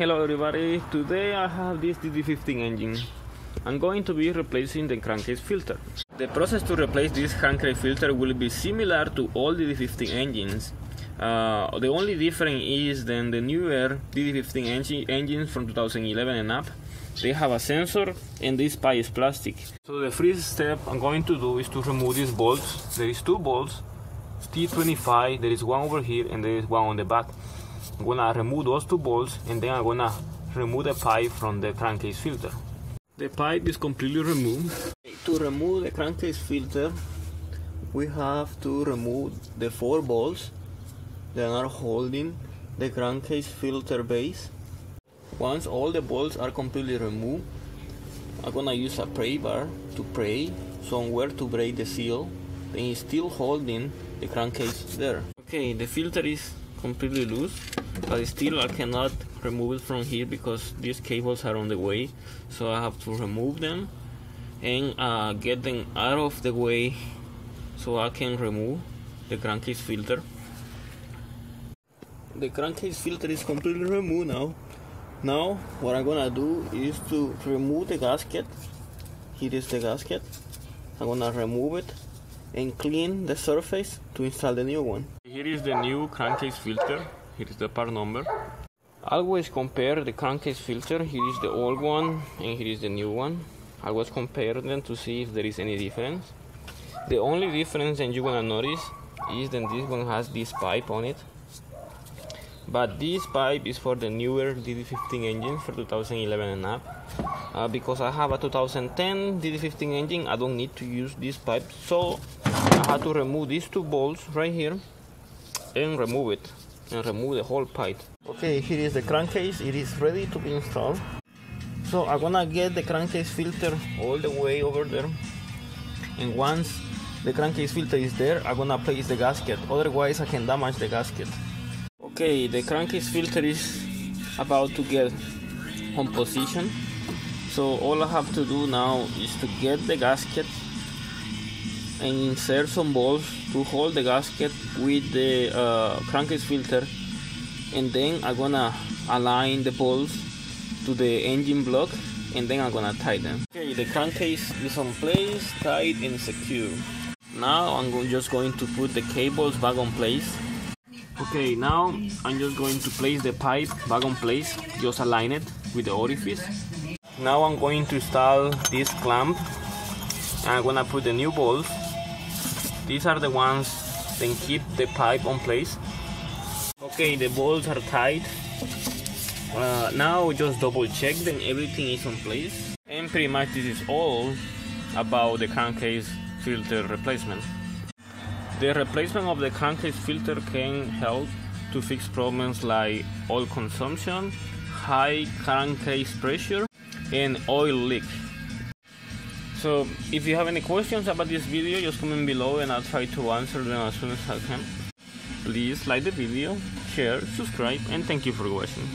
Hello everybody, today I have this DD15 engine. I'm going to be replacing the crankcase filter. The process to replace this crankcase filter will be similar to all DD15 engines. Uh, the only difference is that the newer DD15 engine, engines from 2011 and up, they have a sensor and this pipe is plastic. So the first step I'm going to do is to remove these bolts. There is two bolts, T25, there is one over here and there is one on the back. I'm gonna remove those two bolts and then I'm gonna remove the pipe from the crankcase filter. The pipe is completely removed. To remove the crankcase filter, we have to remove the four bolts that are holding the crankcase filter base. Once all the bolts are completely removed, I'm gonna use a pray bar to pray somewhere to break the seal. Then it's still holding the crankcase there. Okay, the filter is completely loose but still I cannot remove it from here because these cables are on the way. So I have to remove them and uh, get them out of the way so I can remove the crankcase filter. The crankcase filter is completely removed now. Now what I'm gonna do is to remove the gasket. Here is the gasket. I'm gonna remove it and clean the surface to install the new one. Here is the new crankcase filter. Here is the part number. Always compare the crankcase filter. Here is the old one and here is the new one. I always compare them to see if there is any difference. The only difference that you're gonna notice is that this one has this pipe on it. But this pipe is for the newer DD15 engine for 2011 and up uh, because I have a 2010 DD15 engine I don't need to use this pipe so I had to remove these two bolts right here and remove it and remove the whole pipe. Okay here is the crankcase. It is ready to be installed so I'm gonna get the crankcase filter all the way over there. And once the crankcase filter is there I'm gonna place the gasket. Otherwise I can damage the gasket. Okay the crankcase filter is about to get on position. So all I have to do now is to get the gasket and insert some bolts to hold the gasket with the uh, crankcase filter and then I'm gonna align the bolts to the engine block and then I'm gonna tie them. Okay, the crankcase is on place, tight and secure. Now I'm just going to put the cables back on place. Okay, now I'm just going to place the pipe back on place, just align it with the orifice now I'm going to install this clamp I'm gonna put the new bolts these are the ones that keep the pipe on place. Okay the bolts are tight. Uh, now just double check that everything is on place. And pretty much this is all about the crankcase filter replacement. The replacement of the crankcase filter can help to fix problems like oil consumption high crankcase pressure and oil leak. So if you have any questions about this video, just comment below and I'll try to answer them as soon as I can. Please like the video, share, subscribe and thank you for watching.